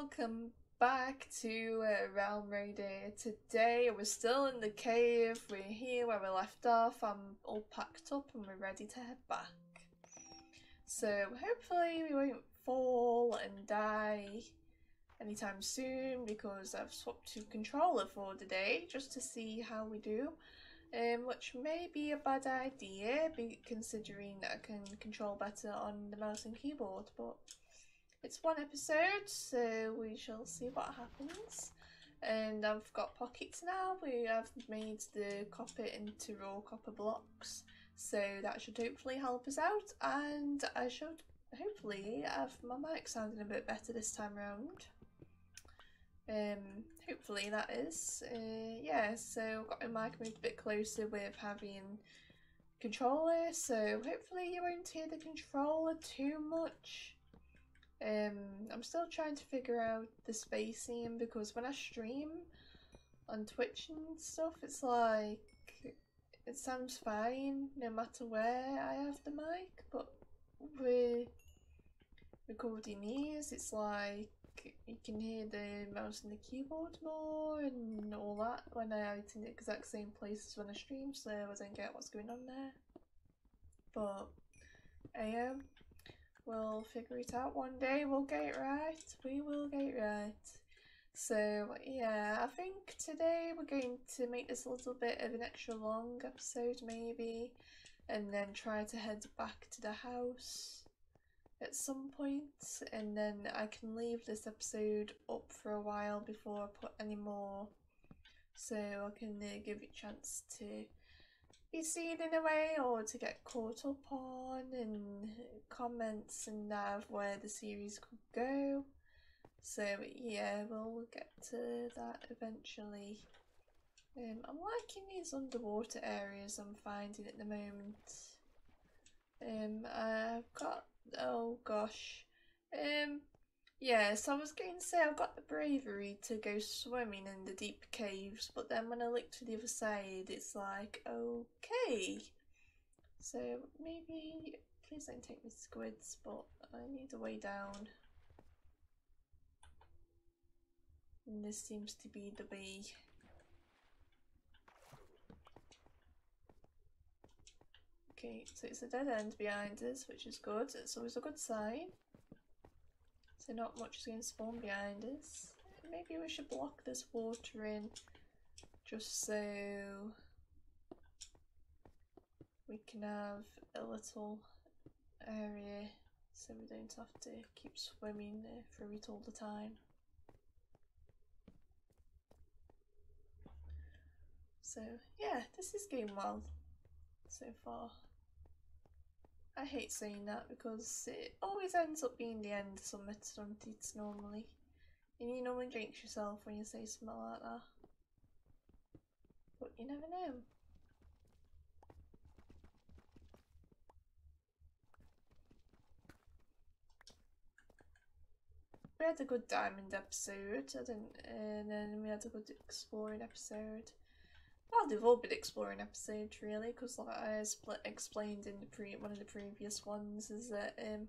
welcome back to uh, Realm Raider. Today we're still in the cave, we're here where we left off, I'm all packed up and we're ready to head back. So hopefully we won't fall and die anytime soon because I've swapped to controller for the day just to see how we do. Um, which may be a bad idea considering that I can control better on the mouse and keyboard, but it's one episode, so we shall see what happens. And I've got pockets now. We have made the copper into raw copper blocks, so that should hopefully help us out. And I should hopefully have my mic sounding a bit better this time around. Um, hopefully that is. Uh, yeah, so got my mic moved a bit closer with having controller, so hopefully you won't hear the controller too much. Um, I'm still trying to figure out the spacing because when I stream on Twitch and stuff, it's like it sounds fine no matter where I have the mic, but with recording these, it's like you can hear the mouse and the keyboard more and all that when I out in the exact same place as when I stream, so I don't get what's going on there. But I am. We'll figure it out one day. We'll get it right. We will get it right. So yeah, I think today we're going to make this a little bit of an extra long episode maybe and then try to head back to the house at some point and then I can leave this episode up for a while before I put any more so I can uh, give it a chance to be seen in a way or to get caught up on and comments and that where the series could go. So yeah, we'll get to that eventually. Um, I'm liking these underwater areas I'm finding at the moment. Um, I've got, oh gosh, um, yeah, so I was going to say I've got the bravery to go swimming in the deep caves, but then when I look to the other side, it's like, okay. So maybe, please don't take me squids, but I need a way down. And this seems to be the way. Okay, so it's a dead end behind us, which is good. It's always a good sign. So not much is going to spawn behind us. Maybe we should block this water in just so we can have a little area so we don't have to keep swimming through it all the time. So yeah, this is going well so far. I hate saying that because it always ends up being the end of Summit Stunted normally. And you normally jinx yourself when you say something like that. But you never know. We had a good diamond episode, I didn't, and then we had a good exploring episode. Well, they've all been exploring episodes really, because like I split explained in the pre one of the previous ones is that um,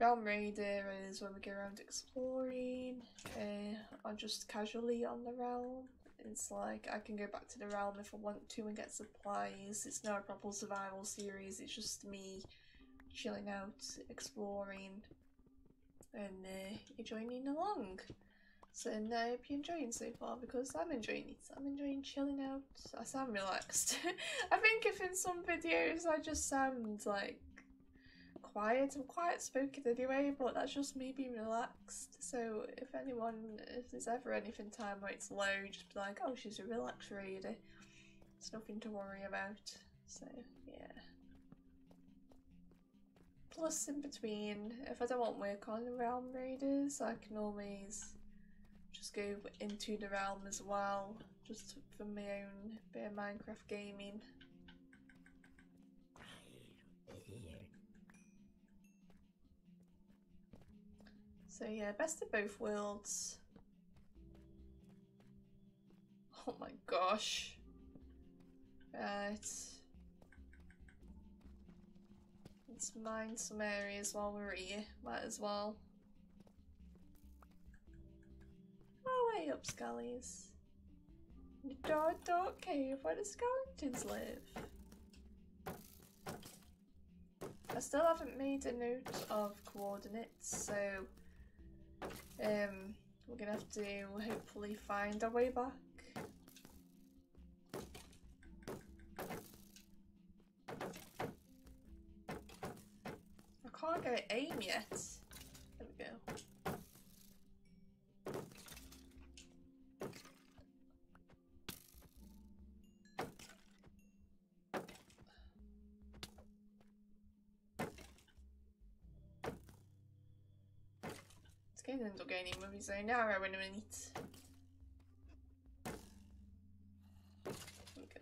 Realm Raider is when we go around exploring, uh, or just casually on the realm. It's like I can go back to the realm if I want to and get supplies. It's not a proper survival series. It's just me chilling out, exploring, and uh, joining along. So and I hope you're enjoying so far because I'm enjoying it. I'm enjoying chilling out. I sound relaxed. I think if in some videos I just sound like quiet, I'm quiet spoken anyway, but that's just me being relaxed. So if anyone, if there's ever anything time where it's low, just be like, oh, she's a relaxed reader. It's nothing to worry about. So yeah. Plus in between, if I don't want work on Realm Raiders, I can always just go into the realm as well, just for my own bit of Minecraft gaming. So yeah, best of both worlds. Oh my gosh. Uh, right. Let's mine some areas while we're here, might as well. Way up, Scullies. In the dark, dark cave where the skeletons live. I still haven't made a note of coordinates, so um, we're gonna have to hopefully find our way back. I can't get aim yet. Getting movies so now I want to eat. Okay.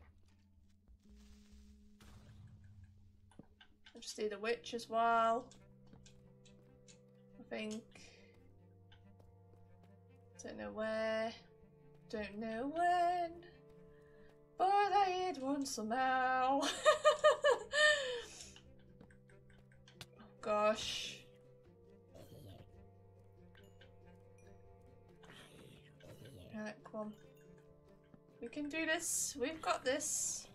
I'll just do the witch as well. I think. Don't know where. Don't know when. But I hit one somehow. oh gosh. Come on. We can do this. We've got this.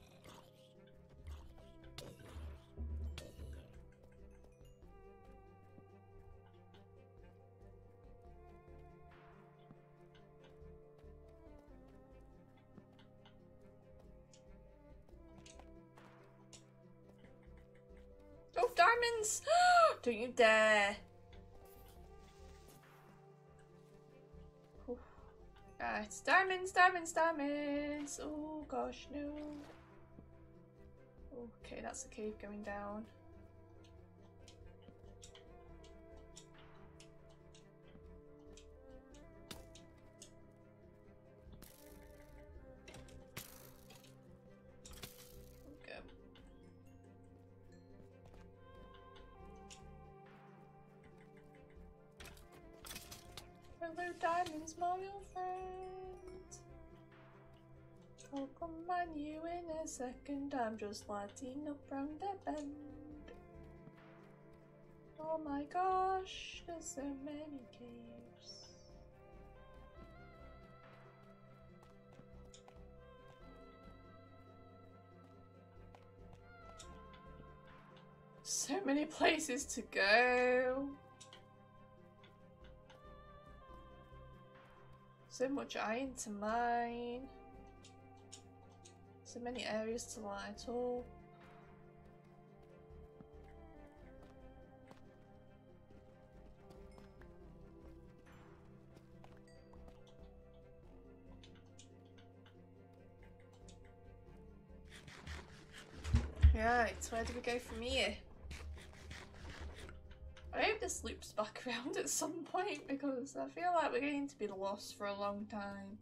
Oh, diamonds! Don't you dare! Right, diamonds, diamonds, diamonds! Oh gosh, no. Okay, that's the cave going down. Hello, diamonds, my old friend. I'll come you in a second. I'm just lighting up round the bend. Oh my gosh, there's so many caves. So many places to go. So much iron to mine. So many areas to light up. Right, where do we go from here? This loops back around at some point because I feel like we're going to be lost for a long time.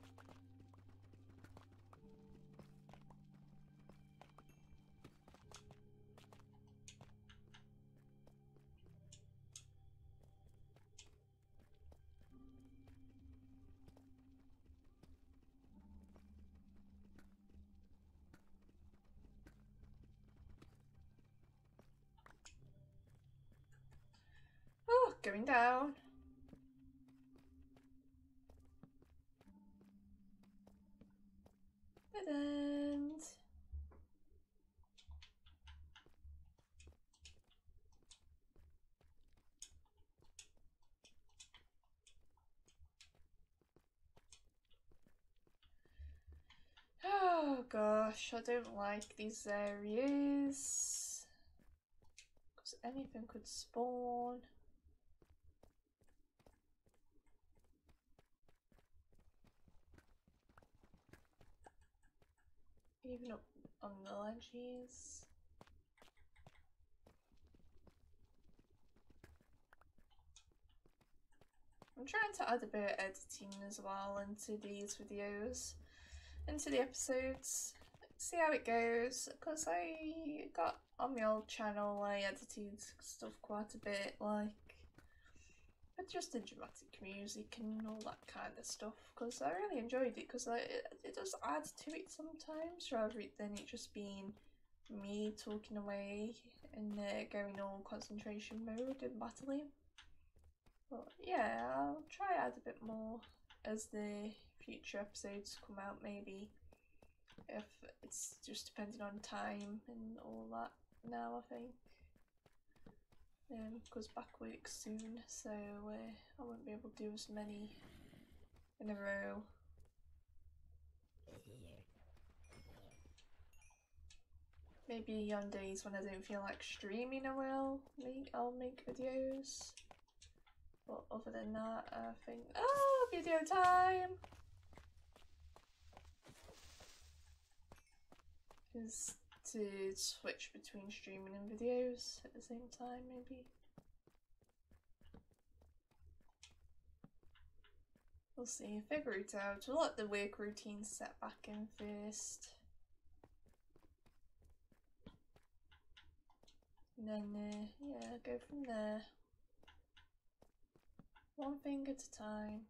Gosh, I don't like these areas. Because anything could spawn. Even up on the ledges. I'm trying to add a bit of editing as well into these videos, into the episodes. See how it goes, because I got on my old channel, I edited stuff quite a bit, like but just the dramatic music and all that kind of stuff because I really enjoyed it because it, it does add to it sometimes rather than it just being me talking away and uh, going all concentration mode and battling. But yeah, I'll try add a bit more as the future episodes come out, maybe. If it's just depending on time and all that now, I think. Um, goes back weeks soon, so uh, I won't be able to do as many in a row. Maybe on days when I don't feel like streaming I will make I'll make videos. But other than that I think oh video time is to switch between streaming and videos at the same time maybe. We'll see, figure it out. We'll let the work routine set back in first. And then, uh, yeah, go from there. One thing at a time.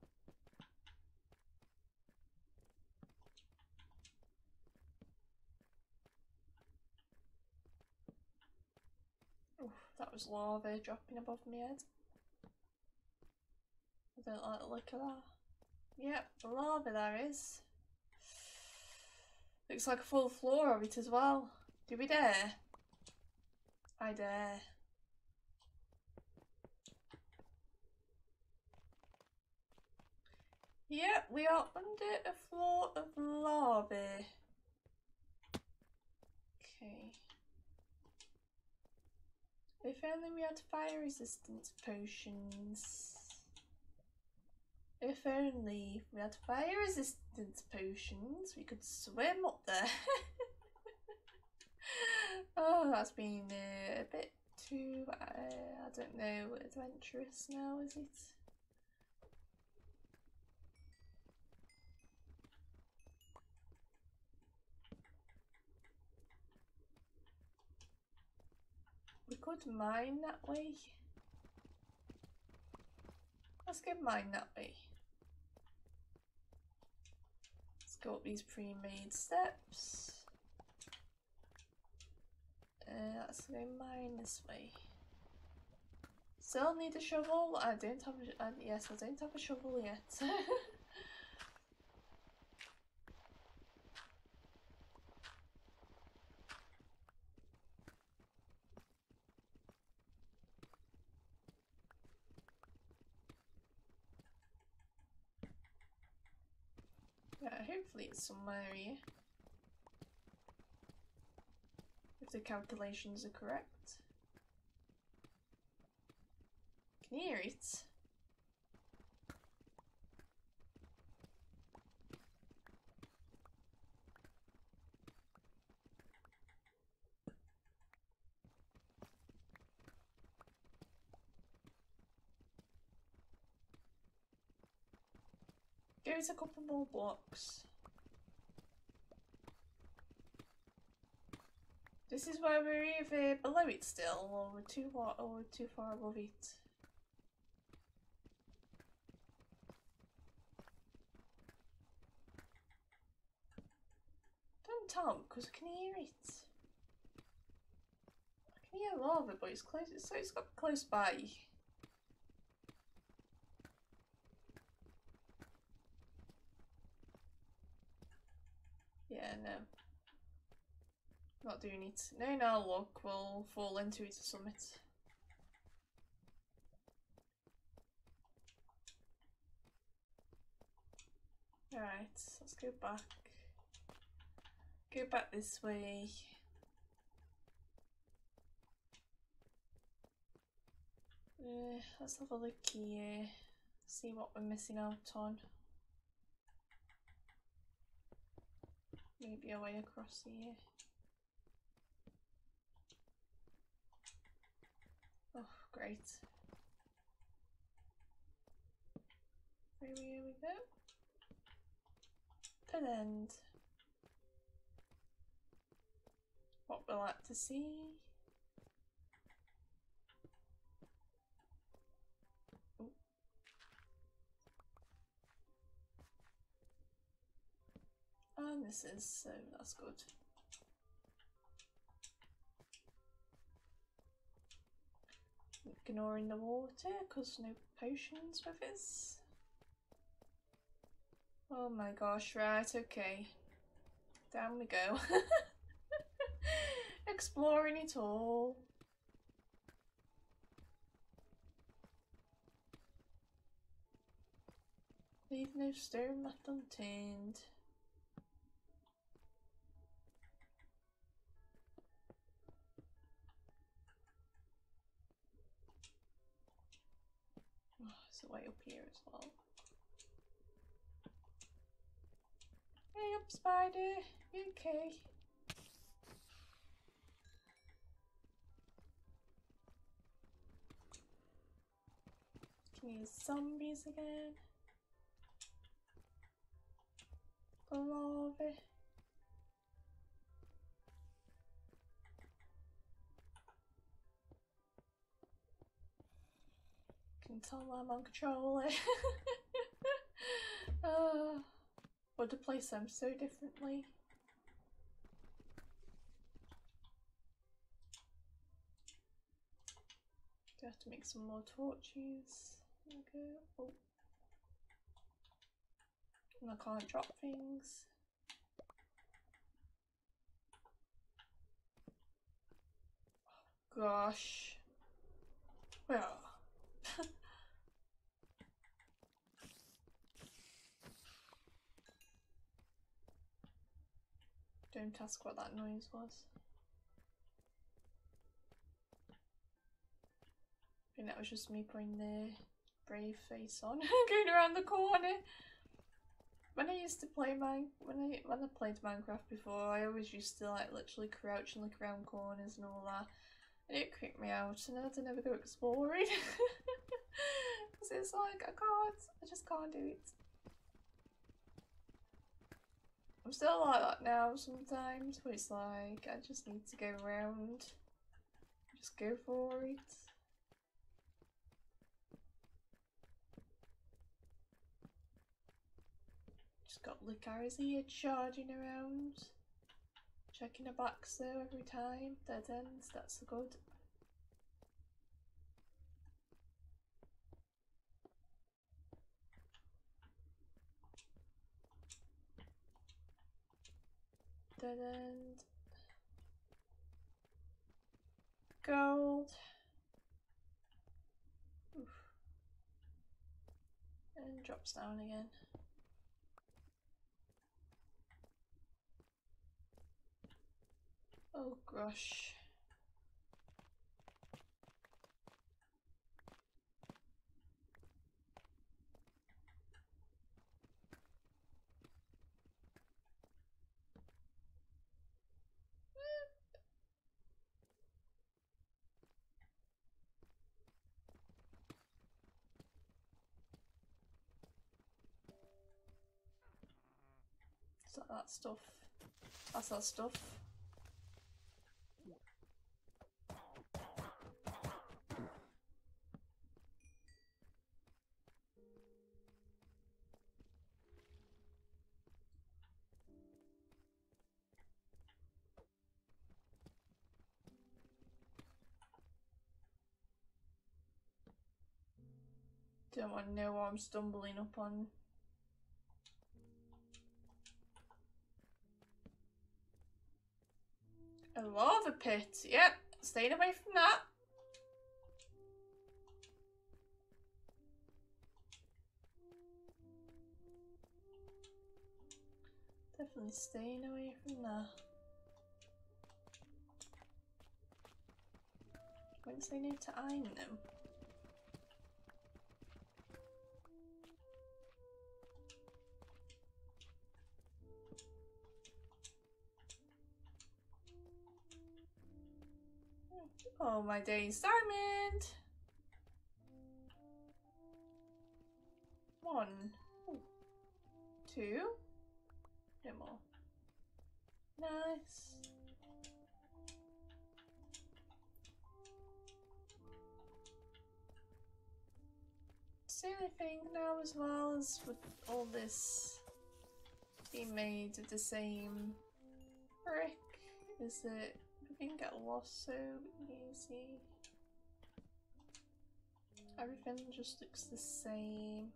Oof, that was lava dropping above my head. I don't like the look of that. Yep, lava there is. Looks like a full floor of it as well. Do we dare? I dare. Yep, we are under a floor of lava. Okay. If only we had fire resistance potions. If only we had fire resistance potions, we could swim up there. oh, that's been uh, a bit too, uh, I don't know, adventurous now, is it? We could mine that way. Let's go mine that way. Let's go up these pre-made steps. Uh, let's go mine this way. Still need a shovel. I don't have. A, uh, yes, I don't have a shovel yet. yeah, here. If the calculations are correct. Can you hear it? Us a couple more blocks. This is where we're either below it still, or we're too far, or we're too far above it. Don't tell because I can hear it. I can hear lava, but it's close. So it's got close by. Yeah, no. Not doing it. No, no, look, we'll fall into it summit. Alright, let's go back. Go back this way. Uh, let's have a look here. See what we're missing out on. Maybe a way across here. Oh, great. Here we, go. The end. What we like to see. Ooh. And this is, so that's good. Ignoring the water, because no potions with us. Oh my gosh, right, okay. Down we go. Exploring it all. Leave no stone left unturned. It's way up here as well. Hey up, spider. You okay? Can use zombies again. Love it. Tell I'm on control it. uh, but to place them so differently. Do have to make some more torches. Okay. Oh. And I can't drop things. Gosh. Well. Don't ask what that noise was. I think that was just me putting the brave face on, going around the corner. When I used to play mine, when I when I played Minecraft before, I always used to like literally crouch and look around corners and all that, and it creeped me out, and I had to never go exploring because it's like I can't, I just can't do it. I'm still like that now sometimes, but it's like I just need to go around, just go for it. Just got Lucaris here charging around. Checking the backs though every time. Dead ends, that's good. Dead end. Gold. Oof. And drops down again. Oh gosh. That that stuff? That's that stuff. Don't want to know what I'm stumbling upon. A lava pit. Yep, staying away from that. Definitely staying away from that. Wouldn't say no to iron them. Oh my days, diamond! One, two, no more. Nice. Only thing now as well as with all this being made of the same brick is that we can get lost so easy. Everything just looks the same.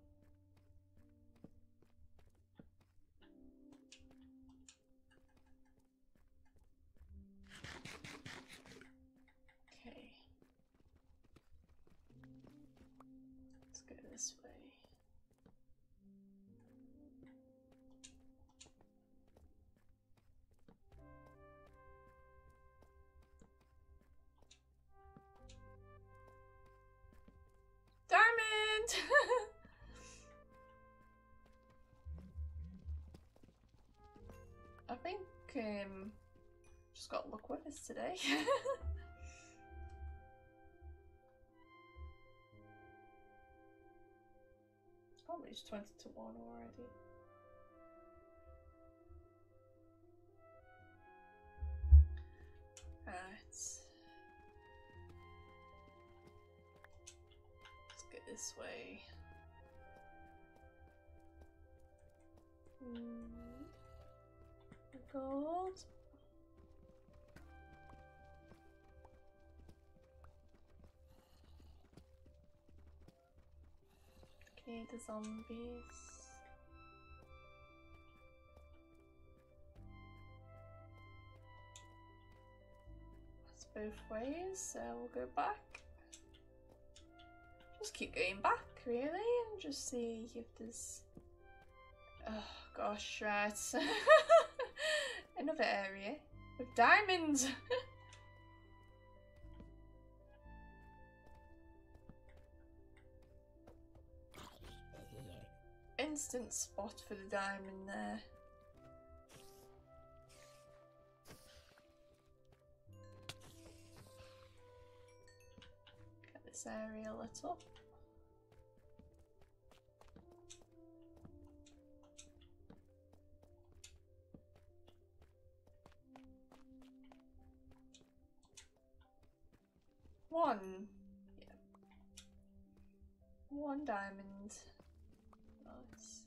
Um, just got luck with us today. Probably it's 20 to 1 already. Right. Let's get this way. Mm. Gold. Okay, the zombies. Both ways, so we'll go back. Just keep going back, really, and just see if there's. Oh gosh, right. Another area with diamonds. Instant spot for the diamond there. Get this area lit up. One diamond. Nice.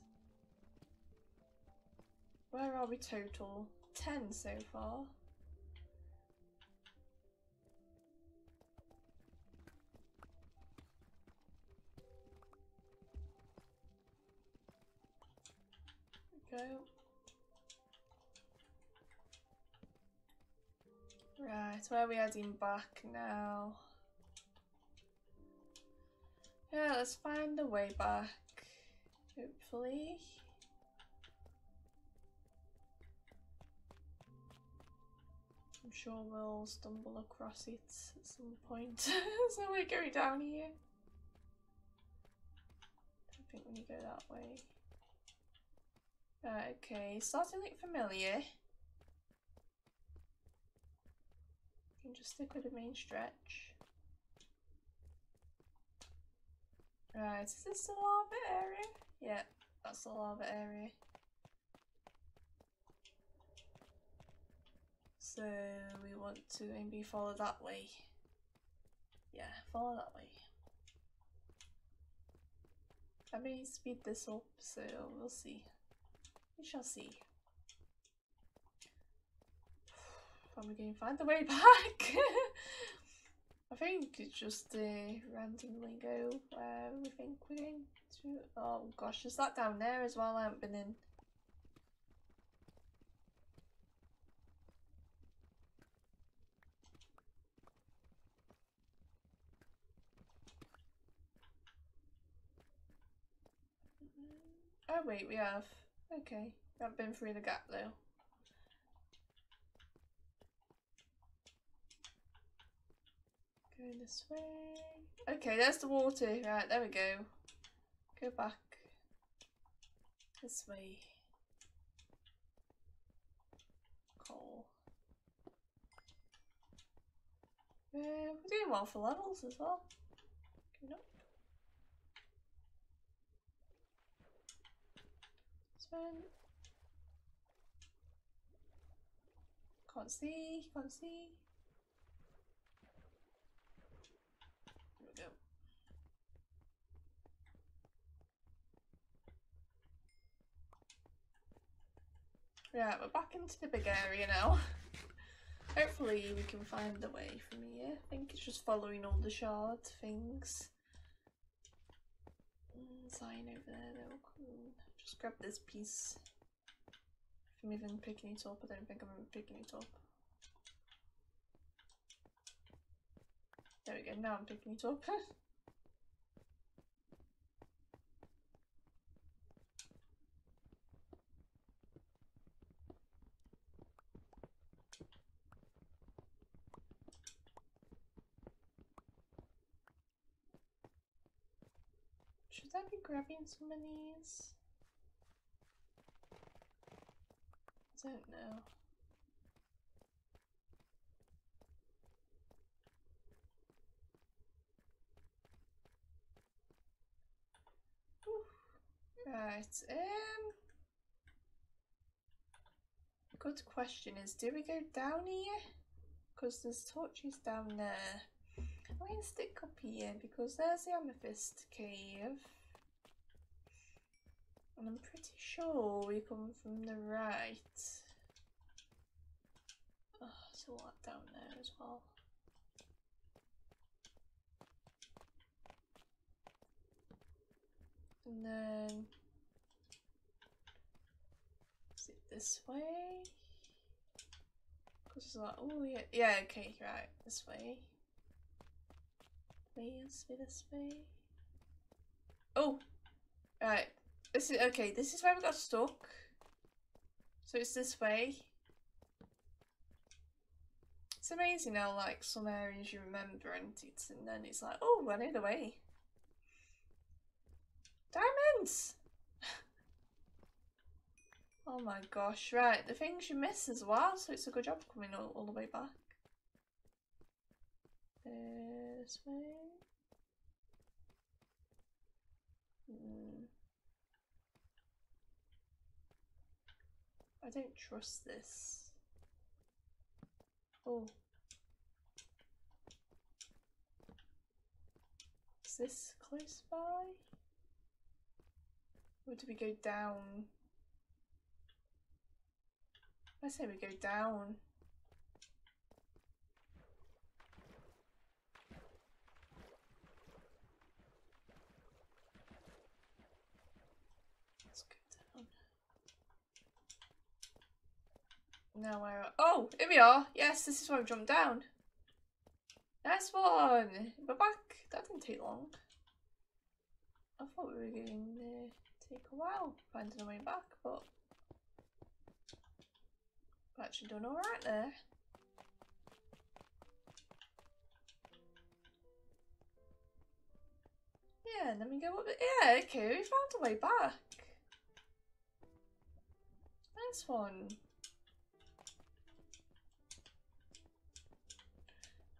Where are we total? Ten so far. Go. Right, where are we heading back now? Yeah, let's find the way back. Hopefully. I'm sure we'll stumble across it at some point. so we're going down here. I think we need to go that way. Okay, starting to look familiar. You can just stick with the main stretch. Right, is this the lava area? Yeah, that's the lava area. So we want to maybe follow that way. Yeah, follow that way. I may speed this up, so we'll see. We shall see. We going to find the way back? I think it's just uh, randomly go where we think we're going to. Oh gosh, is that down there as well? I haven't been in. Oh wait, we have. Okay, haven't been through the gap though. This way. Okay, there's the water. Right, there we go. Go back. This way. Coal. Uh, we're doing well for levels as well. Coming up. Can't see, can't see. Here we go. Yeah, we're back into the big area now. Hopefully we can find the way from here. I think it's just following all the shard things. Sign over there though. Just grab this piece. If I'm even picking it up, I don't think I'm picking it up. There we go, now I'm picking it up. be grabbing some of these? I don't know. Right, um, good question is, do we go down here? Because there's torches down there. I'm going to stick up here because there's the amethyst cave. And I'm pretty sure we come from the right. Oh, there's a lot down there as well. And then is it this way? Cause it's like, oh yeah, yeah, okay, right, this way. Please be this way. Oh, right. This is okay. This is where we got stuck. So it's this way. It's amazing how like some areas you remember and it's and then it's like, oh, I know the way. Diamonds! oh my gosh, right, the things you miss as well, so it's a good job coming all, all the way back. This way. Hmm. I don't trust this. Oh. Is this close by? Or do we go down? I say we go down. Let's go down. Now where? Oh, here we are. Yes, this is where we jumped down. Nice one. We're back. That didn't take long. I thought we were going to take a while finding our way back, but we've actually done alright there. Yeah, and then we go up. Yeah, okay, we found a way back. Nice one.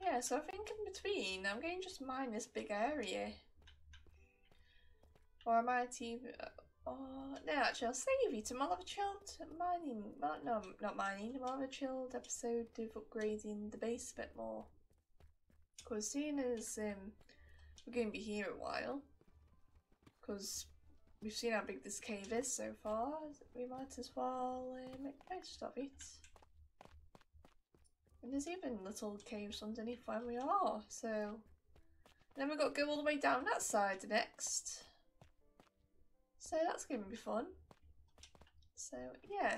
Yeah, so I think in between, I'm going to just mine this big area. Or I might even... Oh, no, actually, I'll save it. I'll have a chilled mining... Well, no, not mining. I'll have chilled episode of upgrading the base a bit more. Because seeing as um, we're going to be here a while, because we've seen how big this cave is so far, we might as well uh, make most of it. And there's even little caves underneath where we are, so... Then we've got to go all the way down that side next. So that's going to be fun. So, yeah.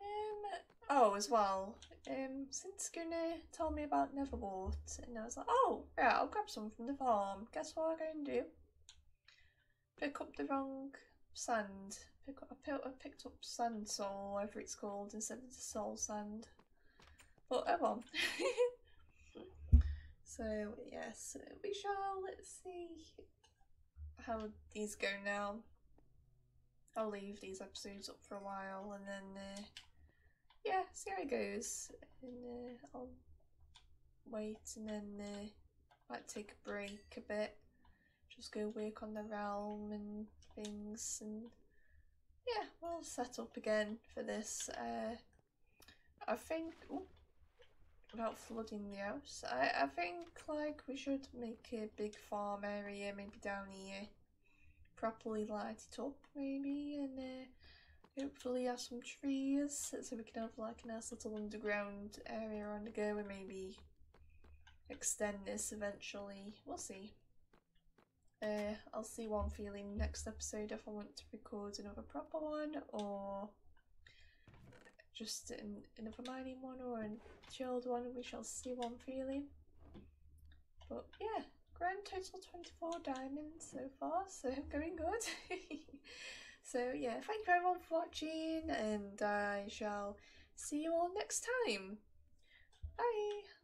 Um, oh, as well, um, since Gunnar told me about Nether wart, and I was like, oh, yeah, I'll grab some from the farm. Guess what I'm going to do? Pick up the wrong sand pick up, I picked up sand soul, whatever it's called, instead of the soul sand. But oh well. so yes, we shall let's see how these go now. I'll leave these episodes up for a while and then uh, yeah, see how it goes. And uh, I'll wait and then uh, might take a break a bit. Just go work on the realm and things and yeah, we'll set up again for this. Uh, I think, ooh, without flooding the house, I, I think like we should make a big farm area maybe down here, properly light it up maybe, and uh, hopefully have some trees so we can have like a nice little underground area on the go and maybe extend this eventually. We'll see. Uh, I'll see what I'm feeling next episode if I want to record another proper one or just an, another mining one or a chilled one. We shall see what I'm feeling. But yeah, grand total 24 diamonds so far, so going good. so yeah, thank you everyone for watching and I shall see you all next time. Bye!